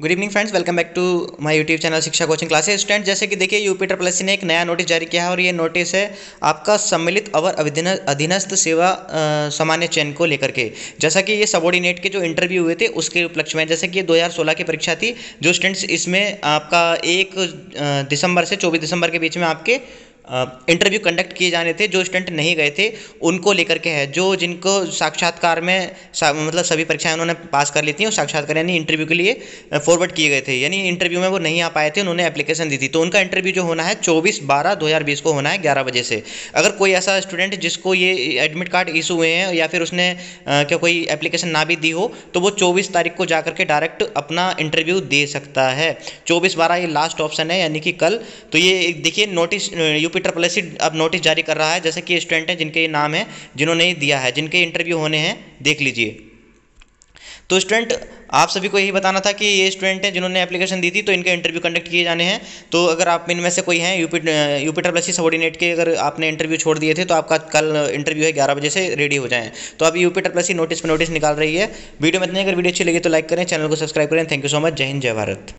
Good evening friends welcome back to my YouTube channel Shiksha coaching classes student जैसे कि देखिए UP triple ने एक नया नोटिस जारी किया है और ये नोटिस है आपका सम्मिलित अवर अधीनस्थ सेवा सामान्य चयन को लेकर के। जैसा कि ये सबॉर्डिनेट के जो इंटरव्यू हुए थे, उसके उपलक्ष्य में जैसे कि ये 2016 की परीक्षा थी, जो स्टूडेंट्स इसमें आपका एक दिसंबर से चौबीस दिसंबर के बीच में आपके इंटरव्यू कंडक्ट किए जाने थे जो स्टूडेंट नहीं गए थे उनको लेकर के है। जो जिनको साक्षात्कार में सा, मतलब सभी परीक्षाएँ उन्होंने पास कर ली थी और साक्षात्कार यानी इंटरव्यू के लिए फॉरवर्ड किए गए थे। यानी इंटरव्यू में वो नहीं आ पाए थे उन्होंने एप्लीकेशन दी थी। तो उनका इंटरव्यू जो होना है चौबीस बारह दो को होना है ग्यारह बजे से। अगर कोई ऐसा स्टूडेंट जिसको ये एडमिट कार्ड इशू हुए हैं या फिर उसने क्या कोई एप्लीकेशन ना भी दी हो तो वो चौबीस तारीख को जाकर के डायरेक्ट अपना इंटरव्यू दे सकता है। चौबीस बारह ये लास्ट ऑप्शन है यानी कि कल। तो ये देखिए नोटिस यूपी ट्रिपल एस अब नोटिस जारी कर रहा है, जैसे कि स्टूडेंट हैं जिनके नाम है, जिन्होंने दिया है, जिनके इंटरव्यू होने हैं, देख लीजिए। तो स्टूडेंट आप सभी को यही बताना था कि ये स्टूडेंट हैं जिन्होंने एप्लीकेशन दी थी तो इनके इंटरव्यू कंडक्ट किए जाने हैं। तो अगर आप इनमें से कोई हैं UP UP triple C subordinate के अगर आपने इंटरव्यू छोड़ दिए थे तो आपका कल इंटरव्यू है, ग्यारह बजे से रेडी हो जाएँ। तो अभी यूपी ट्रिपल सी नोटिस पर नोटिस निकाल रही है। वीडियो में इतनी अगर वीडियो अच्छी लगी तो लाइक करें, चैनल को सब्सक्राइब करें। थैंक यू सो मच जय हिंद, जय भारत।